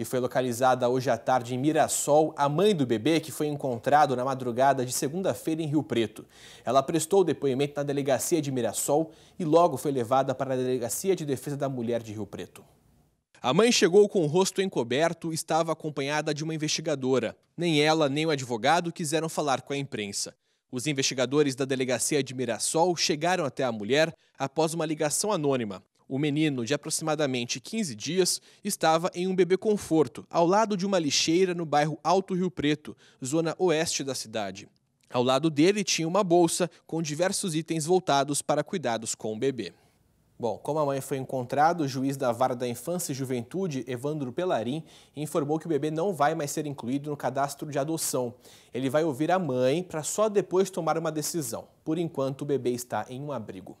E foi localizada hoje à tarde em Mirassol a mãe do bebê que foi encontrado na madrugada de segunda-feira em Rio Preto. Ela prestou depoimento na delegacia de Mirassol e logo foi levada para a Delegacia de Defesa da Mulher de Rio Preto. A mãe chegou com o rosto encoberto e estava acompanhada de uma investigadora. Nem ela nem o advogado quiseram falar com a imprensa. Os investigadores da delegacia de Mirassol chegaram até a mulher após uma ligação anônima. O menino, de aproximadamente 15 dias, estava em um bebê conforto, ao lado de uma lixeira no bairro Alto Rio Preto, zona oeste da cidade. Ao lado dele tinha uma bolsa com diversos itens voltados para cuidados com o bebê. Bom, como a mãe foi encontrada, o juiz da Vara da Infância e Juventude, Evandro Pelarim, informou que o bebê não vai mais ser incluído no cadastro de adoção. Ele vai ouvir a mãe para só depois tomar uma decisão. Por enquanto, o bebê está em um abrigo.